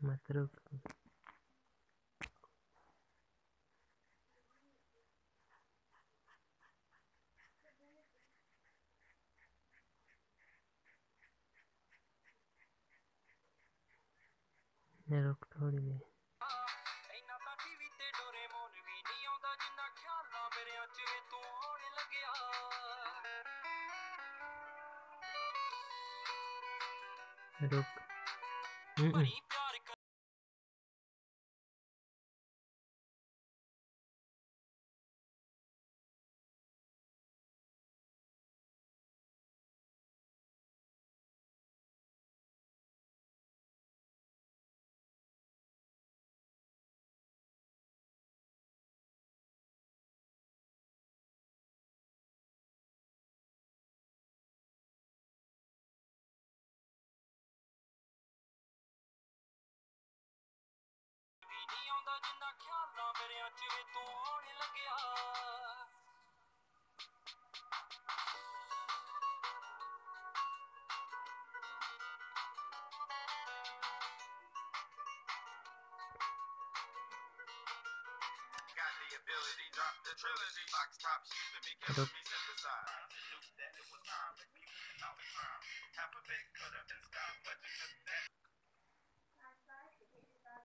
मत रुक रुक थोड़ी देर ਇੰਨਾ ਤਾਂ ਟੀਵੀ ਤੇ ਡੋਰੇਮੋਨ ਵੀ ਨਹੀਂ ਆਉਂਦਾ ਜਿੰਨਾ ਖਿਆਲਾਂ ਮੇਰੇ ਚ ਵੇ ਤੂੰ ਆਉਣ ਲੱਗਿਆ रुक हम्म, ਭਰੀ ਪਿਆਰ ਕਰ ਵੀ ਨਹੀਂ ਆਉਂਦਾ ਜਿੰਨਾ ਖਿਆਲਾਂ ਮੇਰੇ ਚ ਵੇ ਤੂੰ ਆਉਣ ਲੱਗਿਆ Got the ability, drop the trilogy. Box top used to be killing me synthesized. Knew that it was time, but people can always try. Half of it could have been